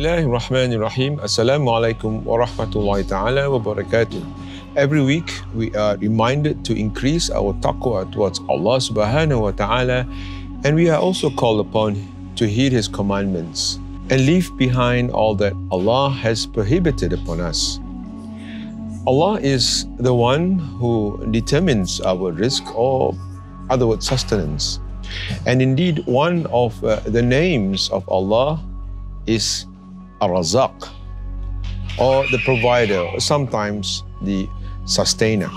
Bismillahir Rahmanir Rahim. Assalamu alaikum wa rahmatullahi ta'ala wa barakatuh. Every week we are reminded to increase our taqwa towards Allah subhanahu wa ta'ala and we are also called upon to heed His commandments and leave behind all that Allah has prohibited upon us. Allah is the one who determines our rizq or other words sustenance. And indeed one of uh, the names of Allah is Ar-Razaq or the provider, or sometimes the sustainer.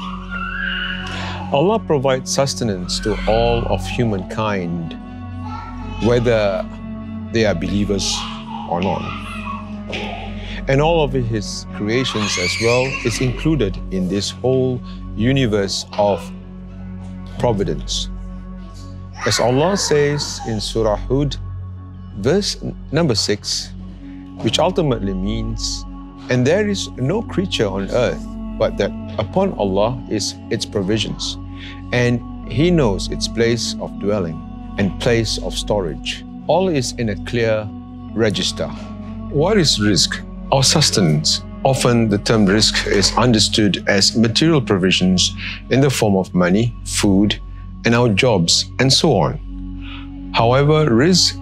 Allah provides sustenance to all of humankind, whether they are believers or not. And all of His creations as well is included in this whole universe of providence. As Allah says in Surah Hud, verse number six, which ultimately means, and there is no creature on earth but that upon Allah is its provisions, and He knows its place of dwelling and place of storage. All is in a clear register. What is rizq or sustenance? Often the term rizq is understood as material provisions in the form of money, food, and our jobs, and so on. However, rizq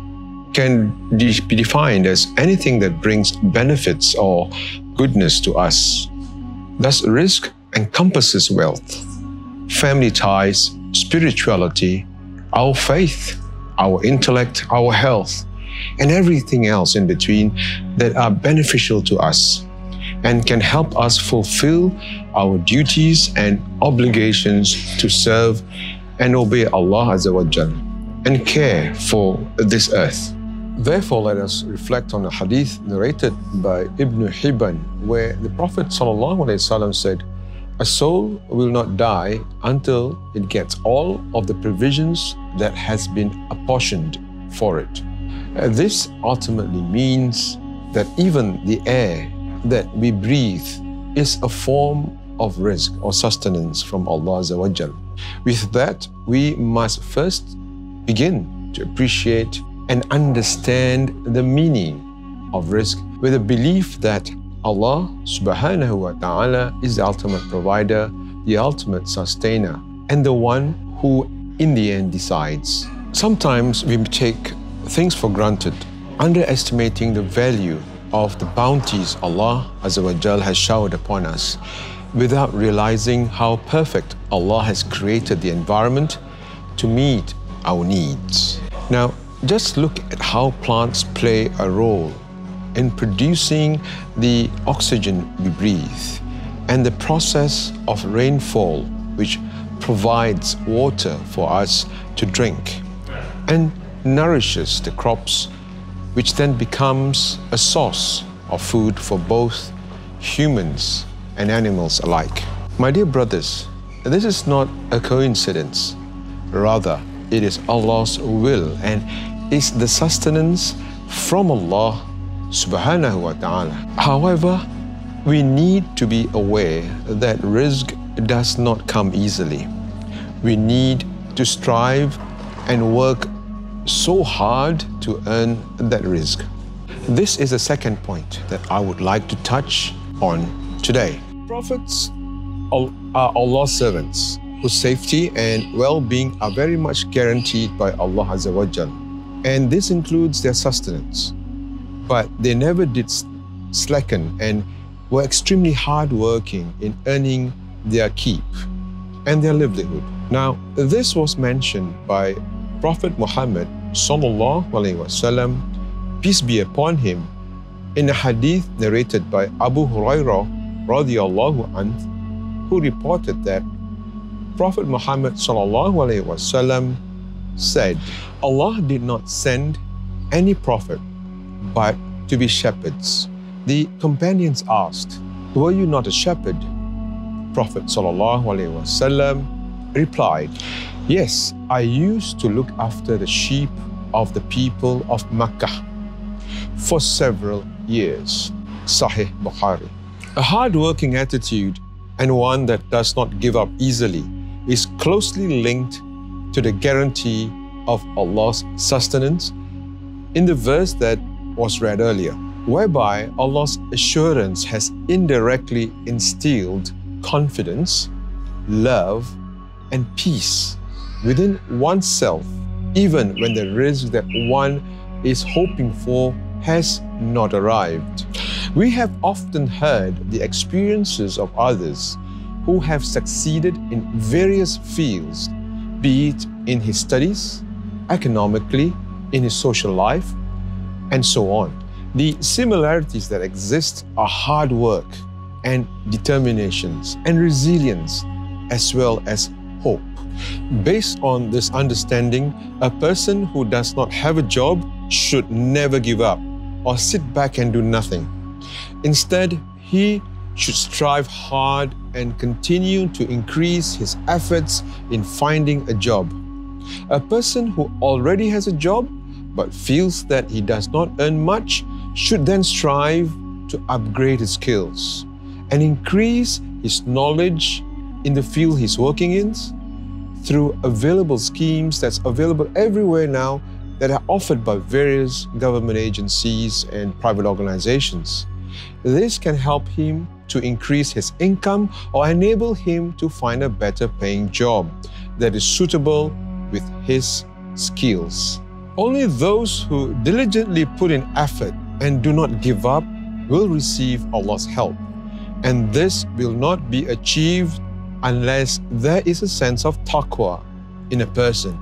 can be defined as anything that brings benefits or goodness to us. Thus, rizq encompasses wealth, family ties, spirituality, our faith, our intellect, our health, and everything else in between that are beneficial to us and can help us fulfill our duties and obligations to serve and obey Allah Azza wa Jal and care for this earth. Therefore, let us reflect on a hadith narrated by Ibn Hibban, where the Prophet said, A soul will not die until it gets all of the provisions that has been apportioned for it. Uh, this ultimately means that even the air that we breathe is a form of rizq or sustenance from Allah. With that, we must first begin to appreciate and understand the meaning of rizq with a belief that Allah subhanahu wa ta'ala is the ultimate provider, the ultimate sustainer, and the one who in the end decides. Sometimes we take things for granted, underestimating the value of the bounties Allah Azawajal has showered upon us without realizing how perfect Allah has created the environment to meet our needs. Now, just look at how plants play a role in producing the oxygen we breathe and the process of rainfall, which provides water for us to drink and nourishes the crops, which then becomes a source of food for both humans and animals alike. My dear brothers, this is not a coincidence. Rather, it is Allah's will and is the sustenance from Allah subhanahu wa ta'ala. However, we need to be aware that rizq does not come easily. We need to strive and work so hard to earn that rizq. This is the second point that I would like to touch on today. Prophets are Allah's servants whose safety and well-being are very much guaranteed by Allah Azza wa Jalla and this includes their sustenance. But they never did slacken and were extremely hardworking in earning their keep and their livelihood. Now, this was mentioned by Prophet Muhammad sallallahu alaihi wasallam, peace be upon him, in a hadith narrated by Abu Hurairah radiallahu anh, who reported that Prophet Muhammad sallallahu alaihi wasallam said, Allah did not send any prophet but to be shepherds. The companions asked, Were you not a shepherd? Prophet ﷺ replied, Yes, I used to look after the sheep of the people of Makkah for several years. Sahih Bukhari. A hard-working attitude and one that does not give up easily is closely linked to the guarantee of Allah's sustenance in the verse that was read earlier. whereby Allah's assurance has indirectly instilled confidence, love, and peace within oneself, even when the rizq that one is hoping for has not arrived. We have often heard the experiences of others who have succeeded in various fields, be it in his studies, economically, in his social life, and so on. The similarities that exist are hard work and determinations and resilience, as well as hope. Based on this understanding, a person who does not have a job should never give up or sit back and do nothing. Instead, he should strive hard and continue to increase his efforts in finding a job. A person who already has a job but feels that he does not earn much should then strive to upgrade his skills and increase his knowledge in the field he's working in through available schemes that's available everywhere now that are offered by various government agencies and private organizations. This can help him to increase his income or enable him to find a better paying job that is suitable with his skills. Only those who diligently put in effort and do not give up will receive Allah's help. And this will not be achieved unless there is a sense of taqwa in a person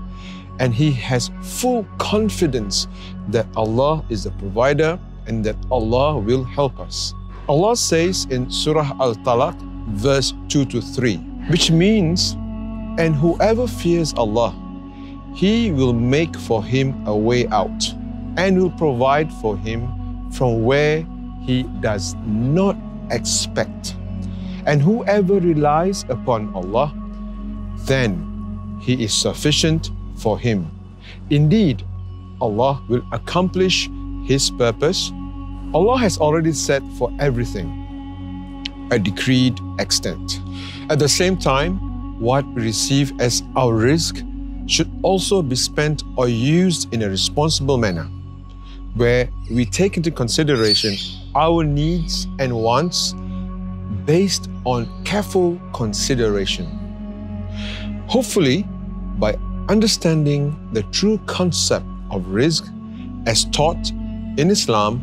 and he has full confidence that Allah is the provider and that Allah will help us. Allah says in Surah Al Talaq, verse 2 to 3, which means, And whoever fears Allah, He will make for him a way out and will provide for him from where he does not expect. And whoever relies upon Allah, then He is sufficient for him. Indeed, Allah will accomplish His purpose. Allah has already set for everything a decreed extent. At the same time, what we receive as our rizq should also be spent or used in a responsible manner, where we take into consideration our needs and wants based on careful consideration. Hopefully, by understanding the true concept of rizq as taught in Islam,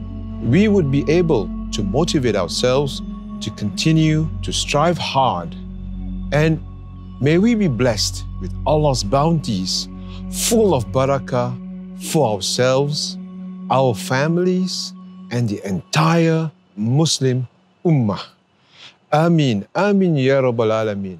we would be able to motivate ourselves to continue to strive hard. And may we be blessed with Allah's bounties, full of barakah for ourselves, our families, and the entire Muslim Ummah. Amin. Amin Ya Rabbal Alameen.